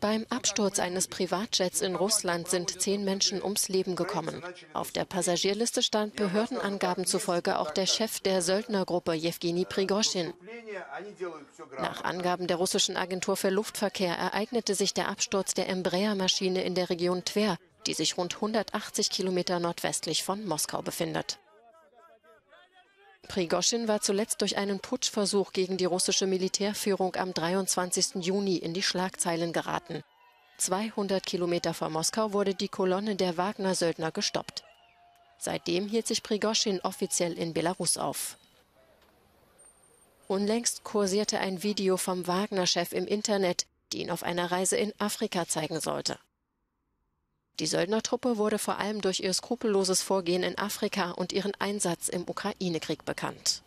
Beim Absturz eines Privatjets in Russland sind zehn Menschen ums Leben gekommen. Auf der Passagierliste stand Behördenangaben zufolge auch der Chef der Söldnergruppe Jewgeni Prigoschin. Nach Angaben der russischen Agentur für Luftverkehr ereignete sich der Absturz der Embraer-Maschine in der Region Twer, die sich rund 180 Kilometer nordwestlich von Moskau befindet. Prigoschin war zuletzt durch einen Putschversuch gegen die russische Militärführung am 23. Juni in die Schlagzeilen geraten. 200 Kilometer vor Moskau wurde die Kolonne der Wagner-Söldner gestoppt. Seitdem hielt sich Prigoschin offiziell in Belarus auf. Unlängst kursierte ein Video vom Wagner-Chef im Internet, die ihn auf einer Reise in Afrika zeigen sollte. Die Söldnertruppe wurde vor allem durch ihr skrupelloses Vorgehen in Afrika und ihren Einsatz im Ukraine-Krieg bekannt.